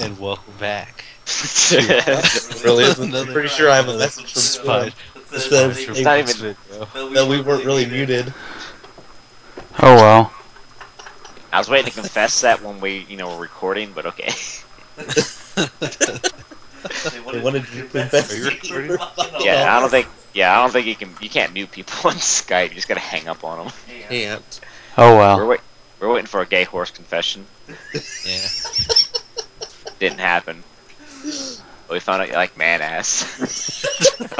and welcome back. really isn't. I'm pretty sure I have a message from Spot. Spud that It's not even- that we weren't really muted. Oh well. I was waiting to confess that when we, you know, were recording, but okay. They wanted you to confess. Are you recording? Yeah, I don't think. Yeah, I don't think you can. You can't mute people on Skype. You just gotta hang up on them. Can't. Oh We're well. wait. We're waiting for a gay horse confession. Yeah. Didn't happen. We found out like man ass.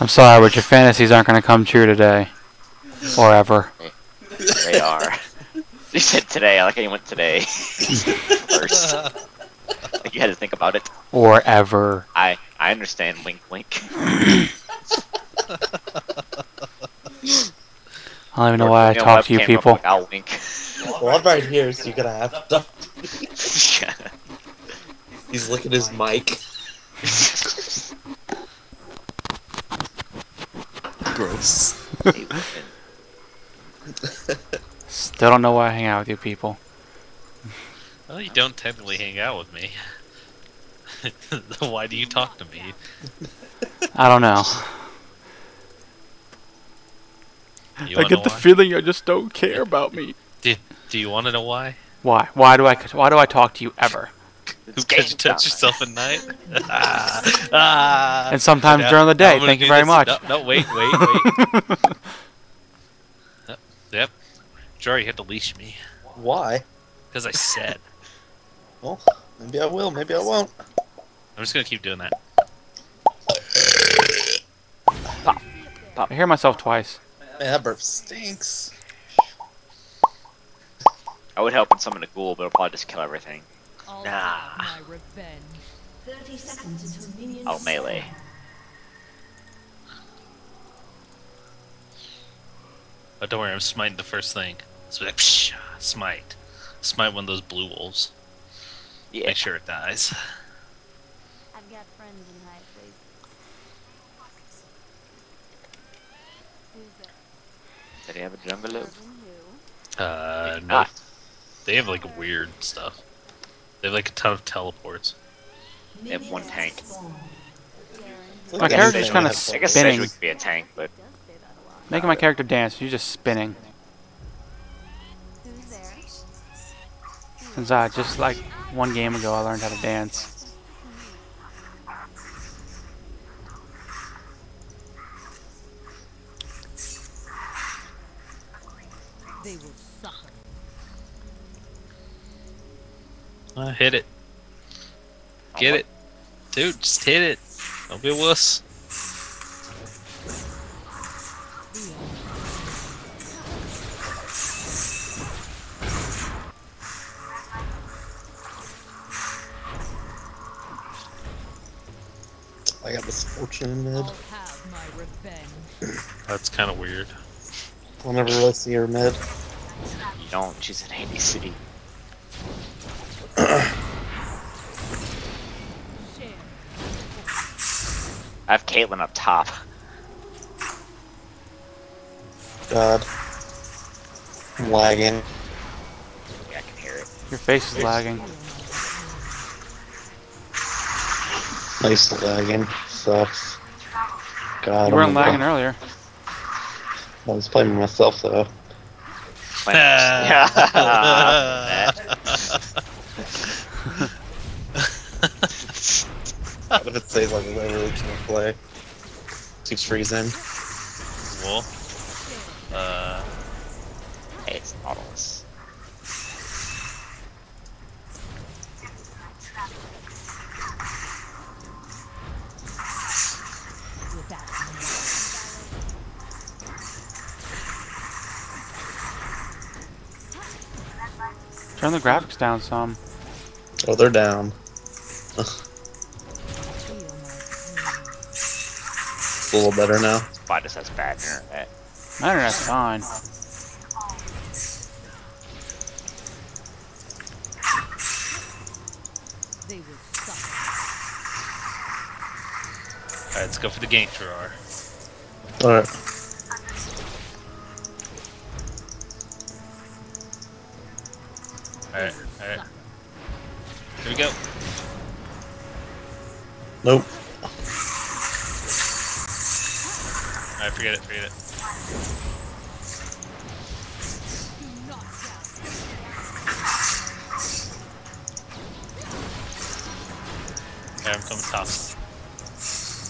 I'm sorry, but your fantasies aren't going to come true today. Or ever. they are. You said today. I like how you went today. First. Like you had to think about it. Or ever. I I understand. Wink, wink. I don't even know why I talk to you webcam real people. I'll wink. Well, I'm right here, so you're gonna have to. He's licking his mic. Gross. Still don't know why I hang out with you people. Well, you don't technically hang out with me. Why do you talk to me? I don't know. You wanna know why? feeling you just don't care about me. Do you want to know why? Why? Why do I? Why do I talk to you ever? It's Because you touch yourself at night? ah, ah. And sometimes Yeah, during the day. Thank you very this. much. No, no, wait, wait, wait. Yep, yep. Jory, you have to leash me. Why? Because I said. Well, maybe I will, maybe I won't. I'm just gonna keep doing that. I hear myself twice. Man, that burp stinks. I would help in summon a ghoul, but it'll probably just kill everything. I'll Nah. have my revenge. 30 seconds until Oh, melee. But don't worry, I'm smiting the first thing. So like, psh, smite. Smite one of those blue wolves. Yeah. Make sure it dies. I've got friends in high places. Who's that? Did he have a jungle loop? Uh, no. Ah, They have like weird stuff. They have like a ton of teleports. they have one tank. My Yeah, character's kind yeah. of I guess spinning, could be a tank, but Does say that a lot. making my character dance. You're just spinning. Who's there? Since I just like one game ago, I learned how to dance. Uh, hit it. Get it. Dude, just hit it. Don't be a wuss. I got Miss Fortune in mid. I'll have my revenge. That's kind of weird. I'll never really see her mid. you don't. She's an ADC. Share. I have Caitlyn up top. God. I'm lagging. Yeah, I can hear it. Your face is lagging. Nice lagging. Sucks. God. You weren't I'm- lagging earlier. I was playing myself though. yeah. What if it says like I really can't play? Keeps freezing. Well, uh, hey, it's Nautilus. Without Turn the graphics down some. Oh, they're down. It's a little better now. Spot just has bad internet. My internet's fine. They will suffer. alright, let's go for the gank, Gerard. Alright. Alright, They will Here we go. Nope. Forget it, forget it. Okay, I'm coming top.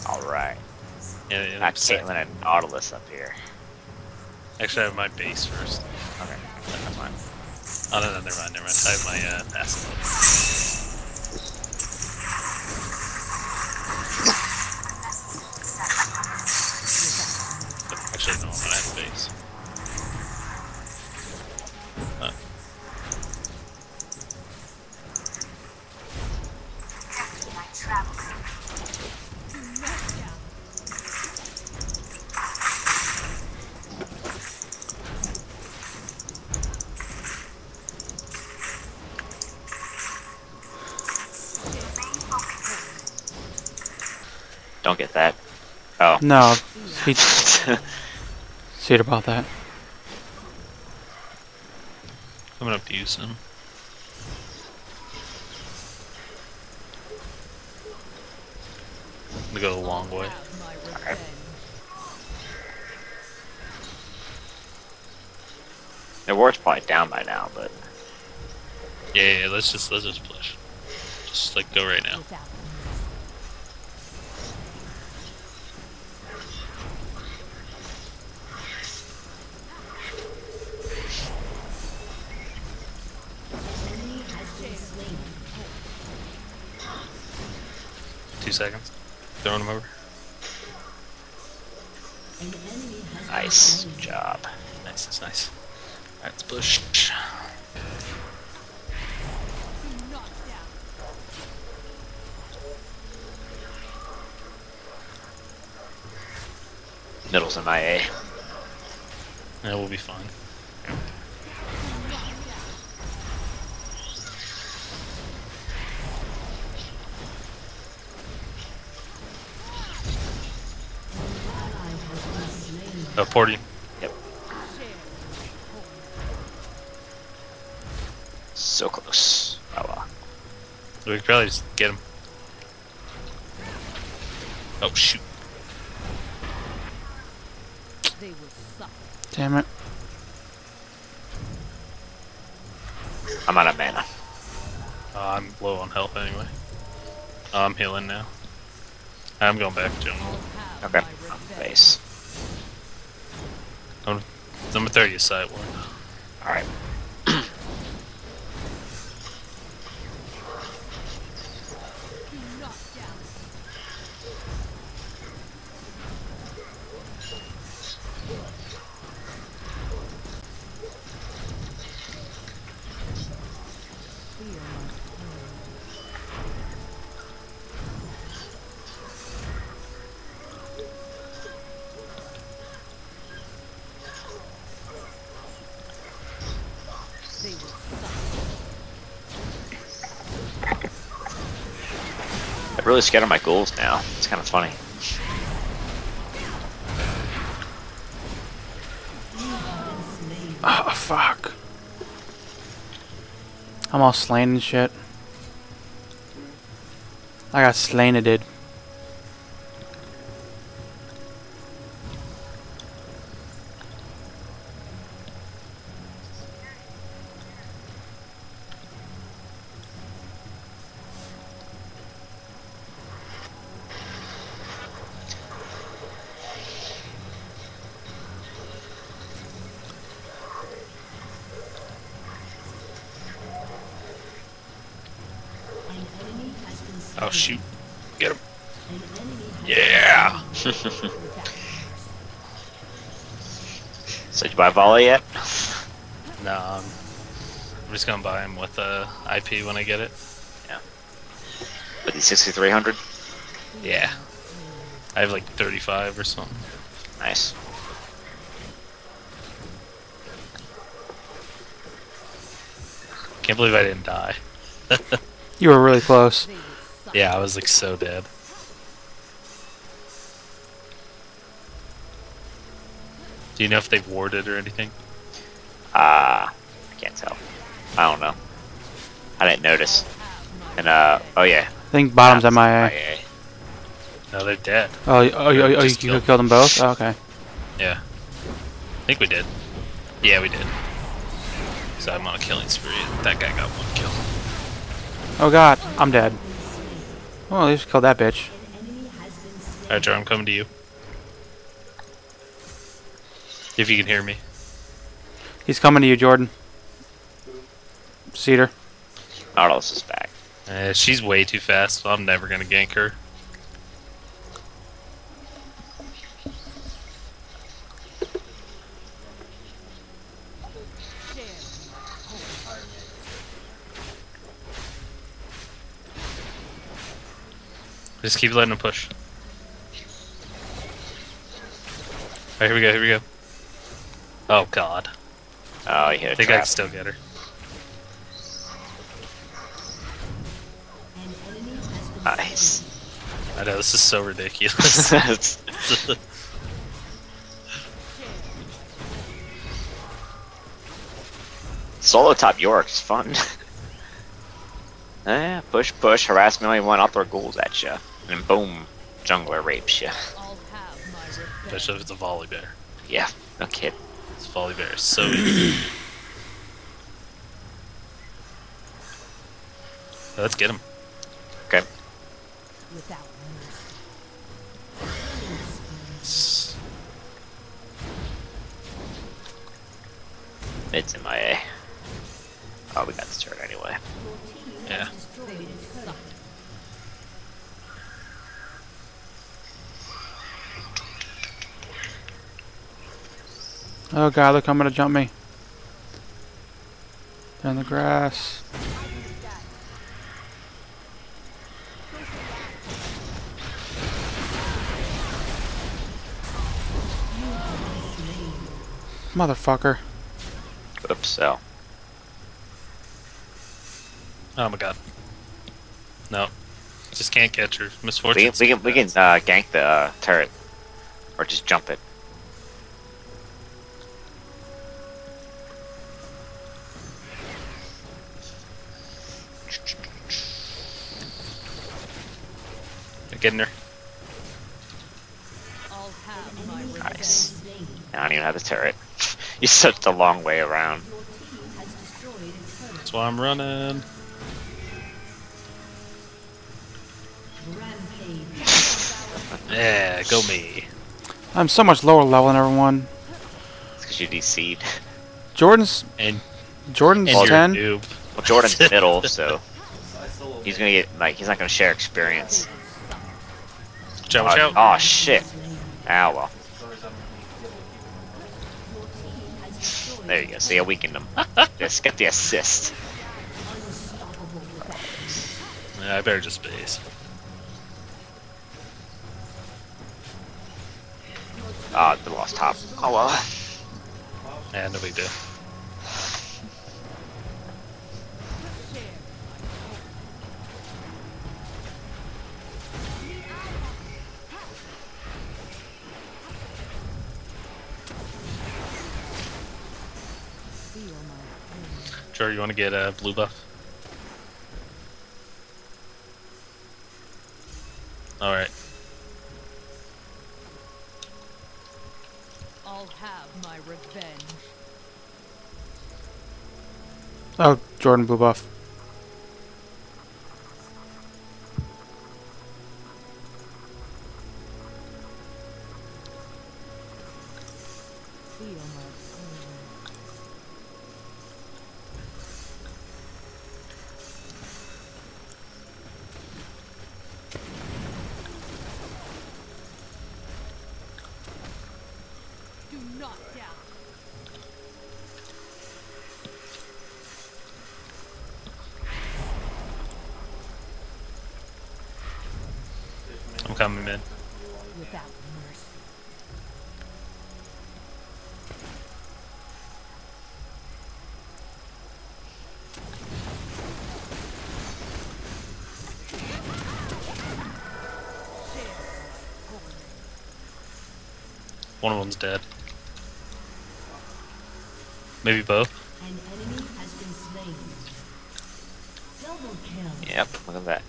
Alright. Yeah, yeah, set. Caitlyn and Nautilus up here. Actually, I have my base first. Okay, that's fine. Oh, no, no, never mind, never mind. I have my uh, passive. Actually, no, I'm gonna have base. Uh, Don't get that. Oh. No, he see it about that. coming up to you soon. I'm gonna go a long way. Their ward's probably down by now, but Yeah, yeah, yeah, let's just let's just push. Just like go right now. Seconds. Throwing him over. nice job. Nice, that's nice. Alright, let's push. Middle's in my A. Yeah, we'll be fine. Uh, porting. Yep. So close. Oh well. We could probably just get him. Oh shoot. They will suck. Damn it. I'm out of mana. Uh, I'm low on health anyway. I'm healing now. I'm going back to him. Okay. Base. I'm, I'm gonna throw you a. Alright. Really scared of my ghouls now. It's kind of funny. Oh fuck. I'm all slain and shit. I got slain it did. So did you buy volley yet? No, I'm, I'm just gonna buy him with uh, IP when I get it. Yeah. With the 6300? Yeah. I have like 35 or something. Nice. Can't believe I didn't die. You were really close. They will suck. Yeah, I was like so dead. Do you know if they've warded or anything? Ah, I can't tell. I don't know. I didn't notice. And uh, oh yeah. I think bottom's That's MIA. MIA. No, they're dead. Oh, you- oh, you- oh, you, Just you killed. killed them both? Oh, okay. Yeah. I think we did. Yeah, we did. So I'm on a killing spree. That guy got one kill. Oh god, I'm dead. Oh, they just killed that bitch. Alright, Joe, I'm coming to you. If you can hear me. He's coming to you, Jordan. Cedar. Nautilus is back. Uh, she's way too fast, so I'm never gonna gank her. Just keep letting him push. Alright, here we go, here we go. Oh god. Oh, he hit I think I can still get her. Nice. I know, this is so ridiculous. Solo top Yorick is fun. eh, push, push, harass me only one, I'll throw ghouls at you. And boom, jungler rapes you. I'll my revenge. Especially if it's a Volibear. Yeah, no kid. This Volibear is so easy. Let's get him. Okay. Without. It's in my A. Oh, we got this turret anyway. Yeah. They will suck. Oh god, they're coming to jump me. They're in the grass. Motherfucker. Oops, so. Oh my god. No. Just can't catch her. We Miss Fortune. can, we can, we can uh, gank the uh, turret. Or just jump it. Getting her. I'll have my revenge. Nice. I don't even have the turret. you such a long way around. That's why I'm running. Yeah, go me. I'm so much lower level than everyone. It's because you DC'd. Jordan's And, Jordan's and 10. Well, Jordan's middle, so he's gonna get like he's not gonna share experience. Watch out, watch Oh, oh shit! Ah well. There you go. See, I weakened him. Just get the assist. Yeah, I better just base. Ah, the lost top. Oh well. Yeah, no big deal. Sure, you want to get a blue buff? Alright. I'll have my revenge. Oh, Jordan blue buff. Coming in. One of them's dead. Maybe both. An enemy has been slain. Double kill. Yep, look at that.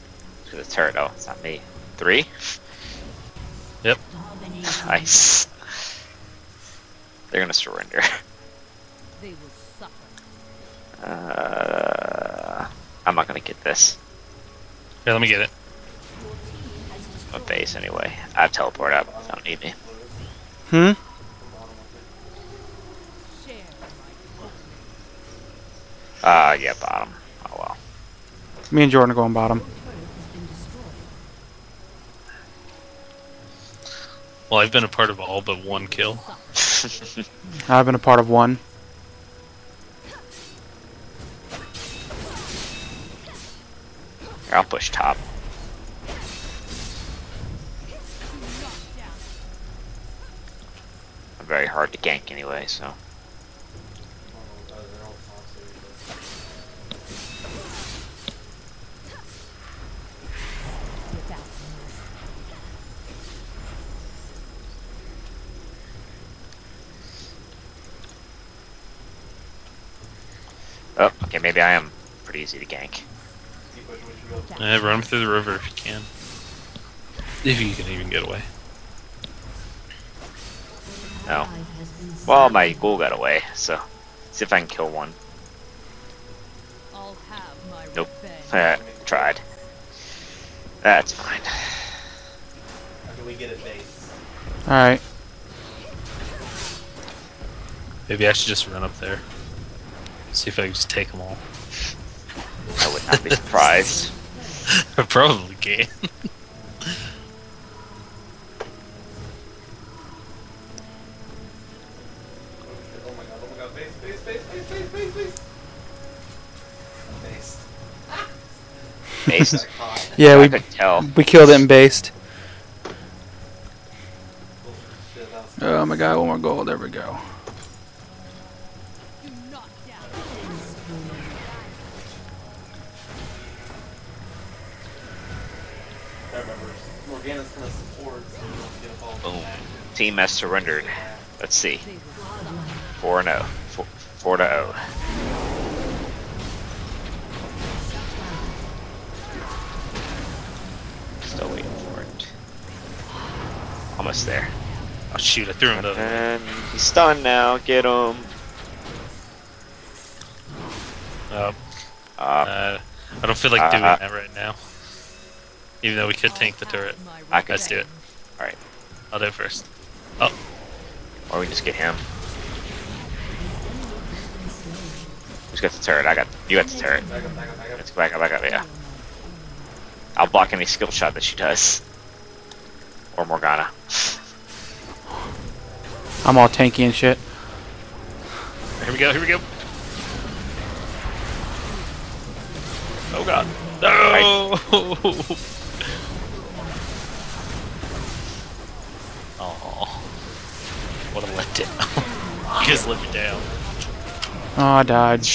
Look at the turret. Oh, it's not me. Three? Yep. Nice. They're gonna surrender. They will suffer. Uh, I'm not gonna get this. Here, let me get it. A base anyway. I teleport up. They don't need me. Hmm? Share my Uh, yeah, bottom. Oh well. Me and Jordan are going bottom. Well, I've been a part of all but one kill. I've been a part of one. Here, I'll push top. I'm very hard to gank anyway, so. without mercy. Oh, okay, maybe I am pretty easy to gank. Eh, run through the river if you can. If you can even get away. Oh. Well, my ghoul got away, so. See if I can kill one. I'll Nope. revenge. Uh, tried. That's fine. After we get it base. Alright. Maybe I should just run up there. See if I can just take them all. I would not be surprised. I probably can. Oh my god, oh my god, base, base, base, base, base, base, base. Base. Base. Like high. Yeah, I we tell. we killed it and based. Shit, that was- Oh my god, one more goal. There we go. Team has surrendered. Let's see. They will suffer. 4 0. 4, 4 to 0. Still waiting for it. Almost there. Oh shoot, I threw him the other. And he's stunned now. Get him. Uh, Uh, uh, I don't feel like Uh, doing uh. that right now. Even though we could tank the turret. I could Let's do it. Alright. I'll do it first. Oh. or we can just get him. Who's got the turret? I got. You got the turret. Back up, back up, back up. Let's back up, back up, yeah. I'll block any skill shot that she does. Or Morgana. I'm all tanky and shit. Here we go, here we go. Oh god. No! Oh, what a letdown. you guys let me down. Oh, I died.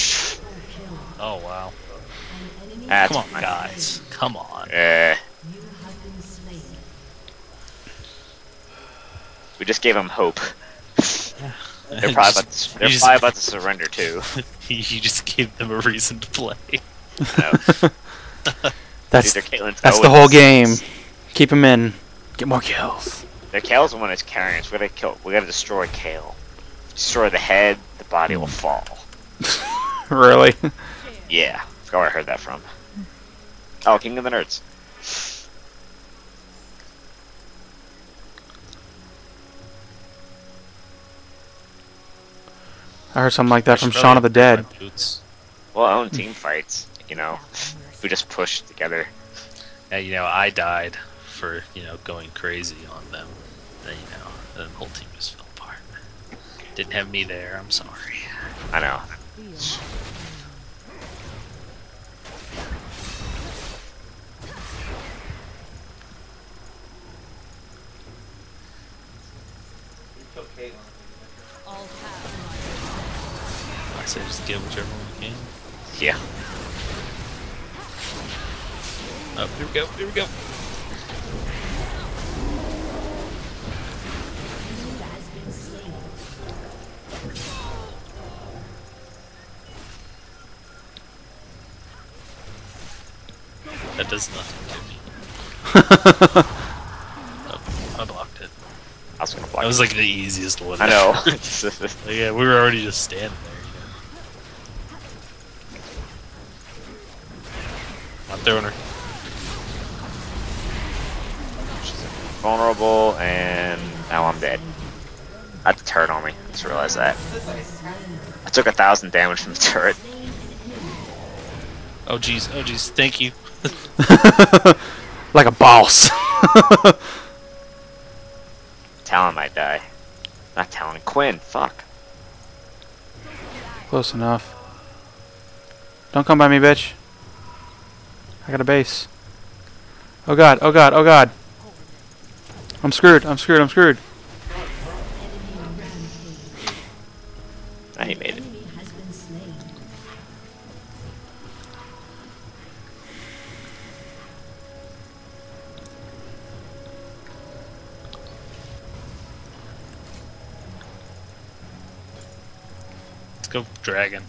Oh wow. That's Come on, fine. guys. Come on. Eh, You have been slain. we just gave him hope. They're probably, just- about to, they're you just- about to surrender too. you just gave them a reason to play. I. That's Dude, that's the whole game. Keep them in. Get more kills. Their Kayle's the one that's carrying us. We gotta kill. We gotta destroy Kale. Destroy the head. The body will hmm. fall. really? Yeah, forgot where I heard that from. Oh, King of the Nerds. I heard something like that from Should Shaun of the Dead. upgrade my. Well, own team fights. You know, we just push together. Yeah, you know, I died for, you know, going crazy on them. Then, you know, the whole team just fell apart. Didn't have me there, I'm sorry. I know. Feel my You killed Caitlyn. I'll have my I say just get whichever one you can. Yeah. Oh, here we go, here we go. has been slain. That does nothing to me. Oh, I blocked it. I was gonna block. That was like the easiest one. I know. Like, yeah, we were already just standing there. You know? I'm throwing her. She's Vulnerable, and now I'm dead. I had the turret on me. Just realized that. I took a thousand damage from the turret. Oh jeez, oh jeez, thank you. Like a boss. Talon might die. Not Talon, Quinn. Fuck. Close enough. Don't come by me, bitch. I got a base. Oh god, oh god, oh god. I'm screwed, I'm screwed, I'm screwed. He made it. Go dragon.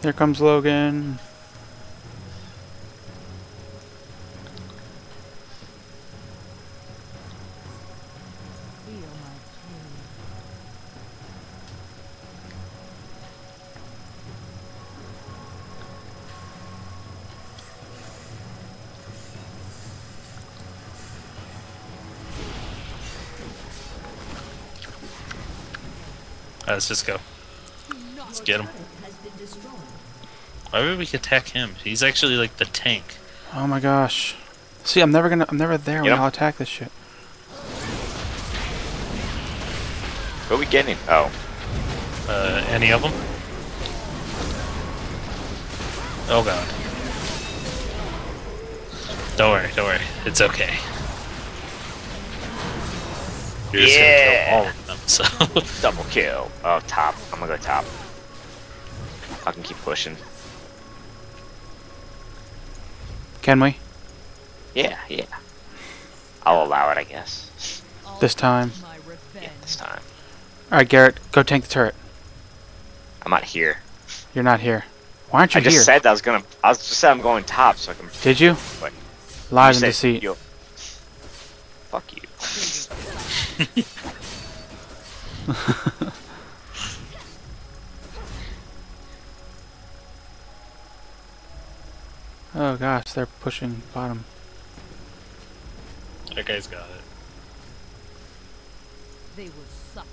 Here comes Logan. Alright, let's just go. Let's get him. Turret has been. Why would we attack him? He's actually like the tank. Oh my gosh. See, I'm never gonna, I'm never there when Yep. y'all attack this shit. What are we getting? Oh. Uh, any of them? Oh god. Don't worry, don't worry. It's okay. You're just gonna kill Yeah. all of them, so. Double kill. Oh, top. I'm gonna go top. I can keep pushing. Can we? Yeah, yeah. I'll allow it, I guess. This time. Yeah, this time. Alright, Garrett, go tank the turret. I'm not here. You're not here. Why aren't you I just here? said I was gonna. I was just said I'm going top, so I can. Did you? What? Lies you and said deceit. Fuck you. Oh gosh, they're pushing bottom. that guy's got it. They will suffer.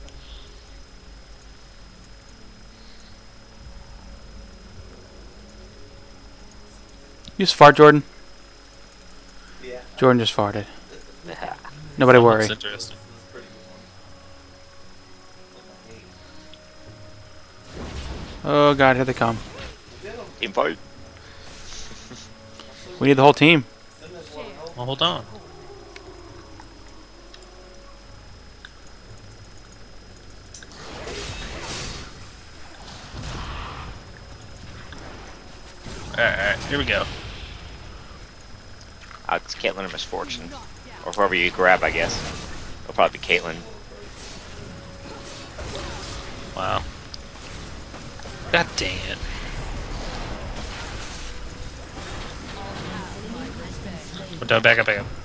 You just fart, Jordan? Yeah. Jordan just farted. Nobody worry. That's interesting. Oh god, here they come. Team fight. We need the whole team. Well, hold on. Alright, alright, here we go. Uh, it's Caitlyn or Miss Fortune. Or whoever you grab, I guess. It'll probably be Caitlyn. Wow. God dang it. Oh, uh, don't back up, back up.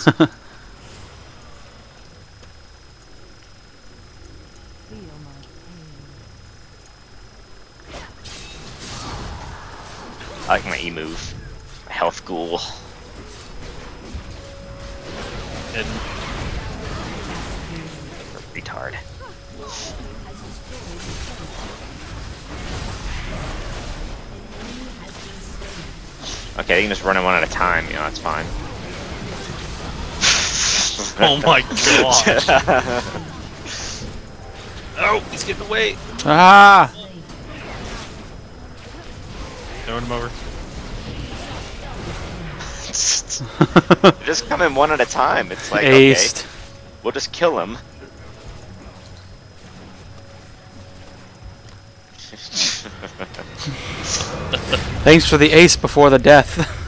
I love that. Feel my pain. I like my E move. Health ghoul. And Retard. Okay, they can just run them one at a time, you know, that's fine. oh my god! Oh, he's getting away. Ah! Throwing him over. just come in one at a time. It's like Aced. okay, we'll just kill him. Thanks for the ace before the death.